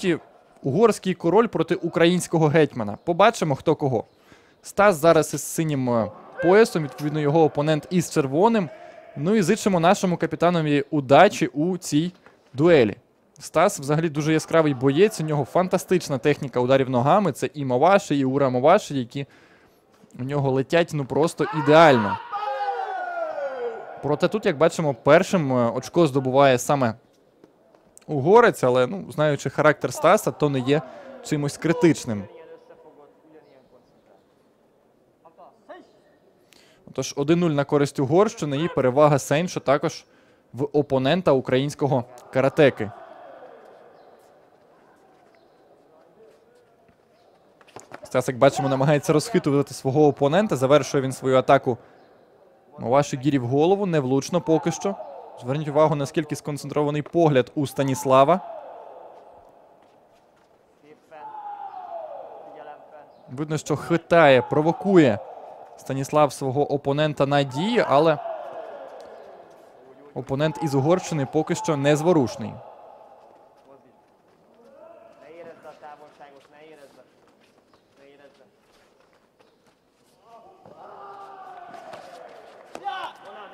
суті, угорський король проти українського гетьмана. Побачимо, хто кого. Стас зараз із синім е, поясом, відповідно, його опонент із червоним. Ну і зичимо нашому капітанові удачі у цій дуелі. Стас взагалі дуже яскравий боєць. У нього фантастична техніка ударів ногами. Це і Маваші, і Ура Маваші, які у нього летять ну просто ідеально. Проте тут, як бачимо, першим е, очко здобуває саме угорець, але ну, знаючи характер Стаса, то не є чимось критичним. Отож, 1-0 на користь Угорщини і перевага Сеншо також в опонента українського каратеки. Стас, як бачимо, намагається розхитувати свого опонента. Завершує він свою атаку Маваші Гірі в голову. Невлучно поки що. Зверніть увагу, наскільки сконцентрований погляд у Станіслава. Видно, що хитає, провокує Станіслав свого опонента на дії, але опонент із Угорщини поки що незворушний.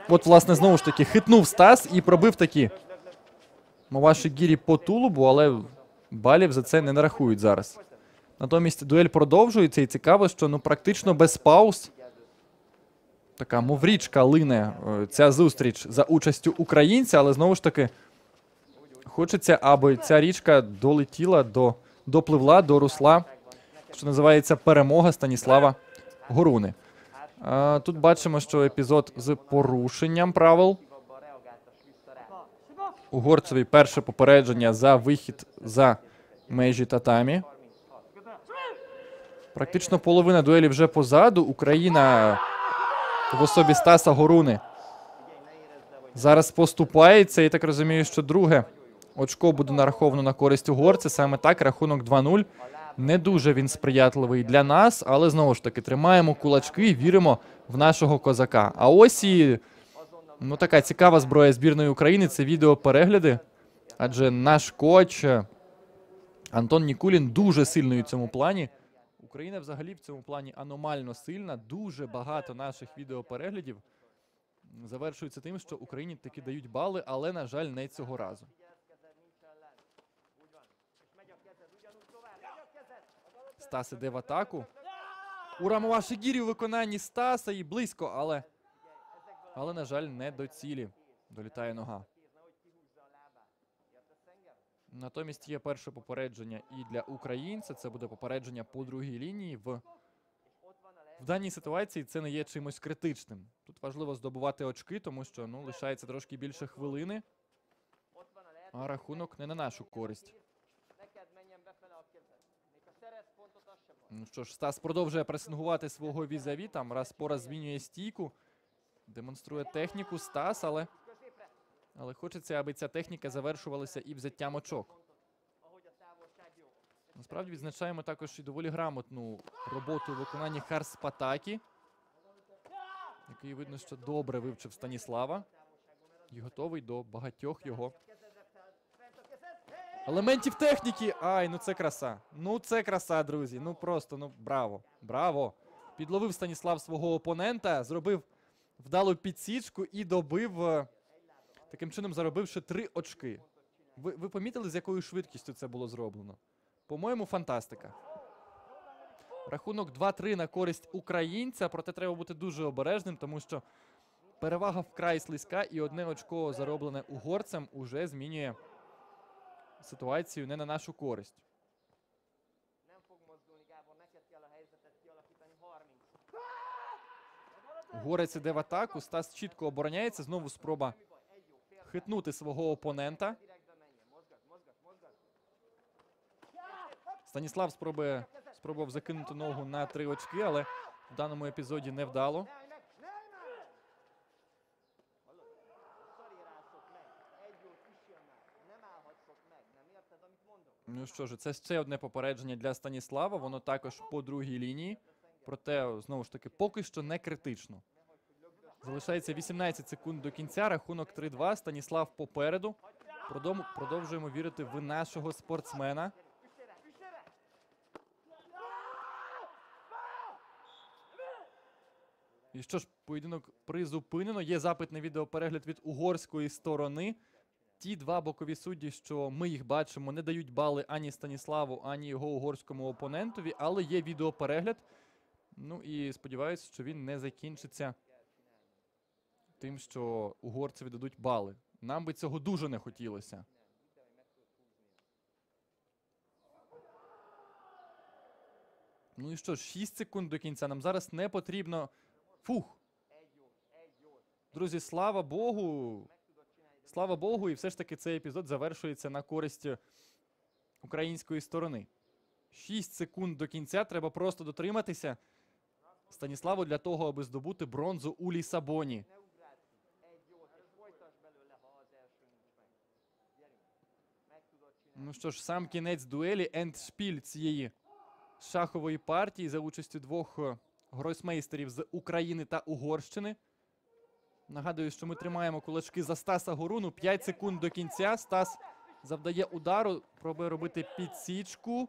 От, власне, знову ж таки, хитнув Стас і пробив такі Маваші Гірі по тулубу, але балів за це не нарахують зараз. Натомість дуель продовжується, і цікаво, що ну практично без пауз. Така мов річка лине е, ця зустріч за участю українця, але знову ж таки хочеться, аби ця річка долетіла до допливла до русла, що називається перемога Станіслава Горуни. Тут бачимо, що епізод з порушенням правил. Угорцеві перше попередження за вихід за межі татамі. Практично половина дуелі вже позаду. Україна в особі Стаса Горуни зараз поступається. І так розумію, що друге очко буде нараховано на користь угорця. Саме так, рахунок 2-0. Не дуже він сприятливий для нас, але знову ж таки тримаємо кулачки і віримо в нашого козака. А ось і Ну, така цікава зброя збірної України це відеоперегляди. Адже наш коч Антон Нікулін дуже сильний у цьому плані. Україна взагалі в цьому плані аномально сильна. Дуже багато наших відеопереглядів завершується тим, що Україні таки дають бали, але, на жаль, не цього разу. Стас іде в атаку. Урамова Шигірі у виконанні Стаса і близько, але але, на жаль, не до цілі. Долітає нога. Натомість є перше попередження і для українця. Це буде попередження по другій лінії. В, в даній ситуації це не є чимось критичним. Тут важливо здобувати очки, тому що ну, лишається трошки більше хвилини, а рахунок не на нашу користь. Ну що ж, Стас продовжує пресингувати свого візаві. Там раз по раз змінює стійку, демонструє техніку Стас, але, але хочеться, аби ця техніка завершувалася і взяттям очок. Насправді відзначаємо також і доволі грамотну роботу у виконанні Харспатакі, який видно, що добре вивчив Станіслава і готовий до багатьох його елементів техніки. Ай, ну це краса. Ну це краса, друзі. Ну просто, ну браво. Браво. Підловив Станіслав свого опонента, зробив вдалу підсічку і добив, е, таким чином заробивши три очки. Ви, ви помітили, з якою швидкістю це було зроблено? По-моєму, фантастика. Рахунок 2-3 на користь українця, проте треба бути дуже обережним, тому що перевага вкрай слизька, і одне очко, зароблене угорцем, уже змінює ситуацію не на нашу користь. Nem fog mozdulni, Gábor, neked kell a helyzetet kialakítani 30. Угорець іде в атаку, Стас чітко обороняється. Знову спроба хитнути свого опонента. Станіслав спробує, спробував закинути ногу на три очки, але в даному епізоді не вдало. Ну що ж, це ще одне попередження для Станіслава. Воно також по другій лінії. Проте, знову ж таки, поки що не критично. Залишається 18 секунд до кінця. Рахунок 3-2. Станіслав попереду. Продом... Продовжуємо вірити в нашого спортсмена. І що ж, поєдинок призупинено. Є запит на відеоперегляд від угорської сторони. Ті два бокові судді, що ми їх бачимо, не дають бали ані Станіславу, ані його угорському опонентові, але є відеоперегляд. Ну і сподіваюся, що він не закінчиться тим, що угорці віддадуть бали. Нам би цього дуже не хотілося. Ну і що ж, 6 секунд до кінця. Нам зараз не потрібно. Фух. Друзі, слава Богу. Слава Богу, і все ж таки цей епізод завершується на користь української сторони. 6 секунд до кінця треба просто дотриматися Станіславу для того, аби здобути бронзу у Лісабоні. Ну що ж, сам кінець дуелі, ендшпіль цієї шахової партії за участю двох е, гросмейстерів з України та Угорщини. Нагадую, що ми тримаємо кулачки за Стаса Горуну. 5 секунд до кінця. Стас завдає удару, пробує робити підсічку.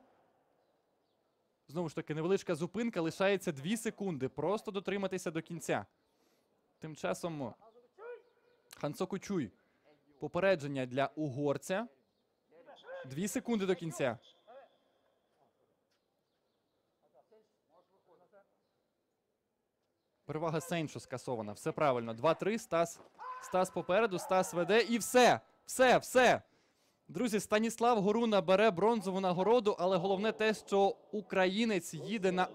Знову ж таки, невеличка зупинка, лишається 2 секунди. Просто дотриматися до кінця. Тим часом Хансоку Чуй. Попередження для угорця. Дві секунди до кінця. Перевага Сейншу скасована. Все правильно. 2-3. Стас. Стас попереду. Стас веде. І все. Все, все. Друзі, Станіслав Горуна бере бронзову нагороду, але головне те, що українець їде на